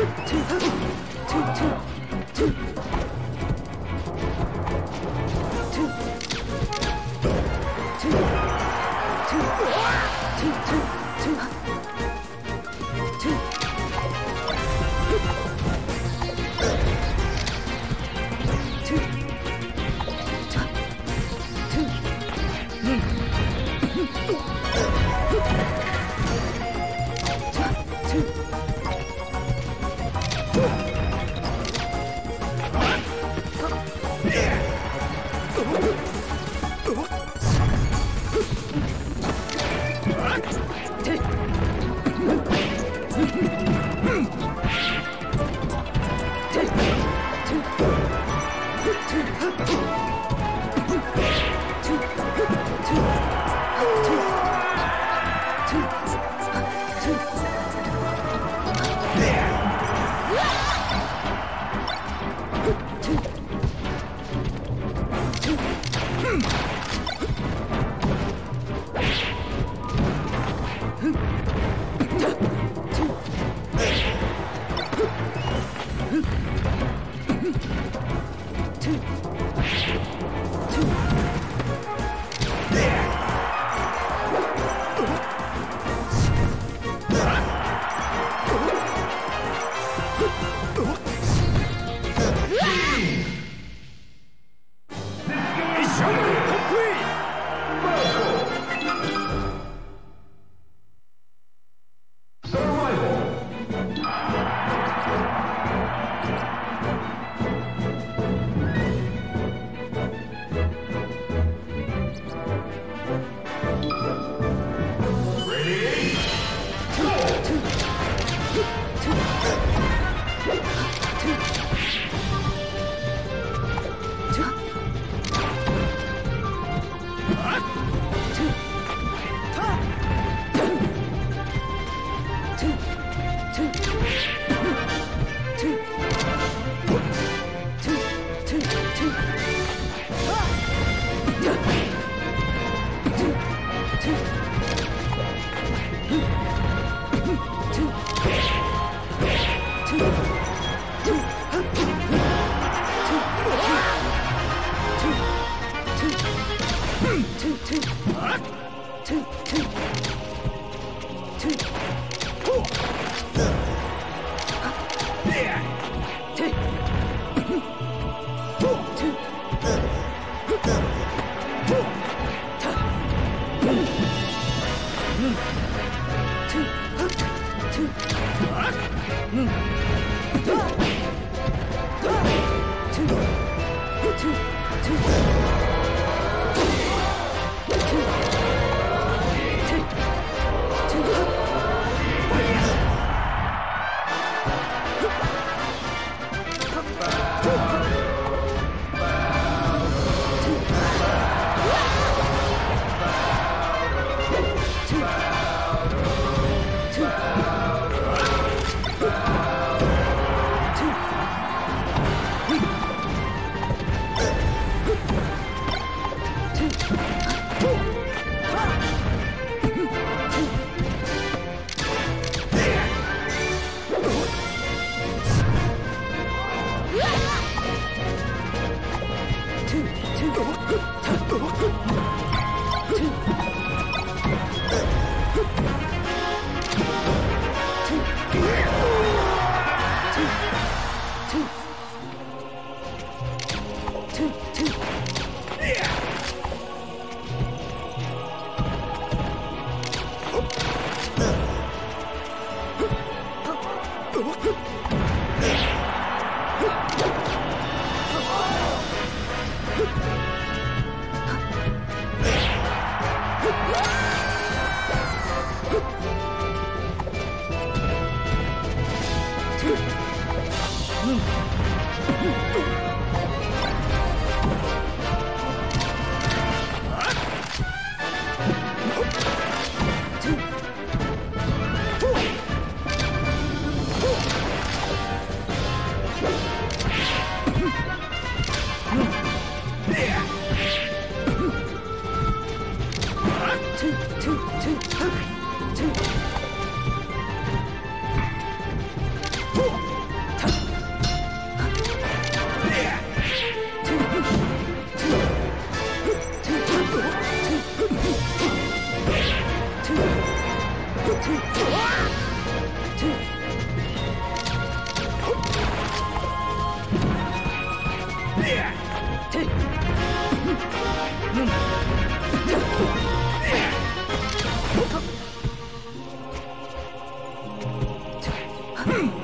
투투투투투 One, two, three. two contest. 嗯。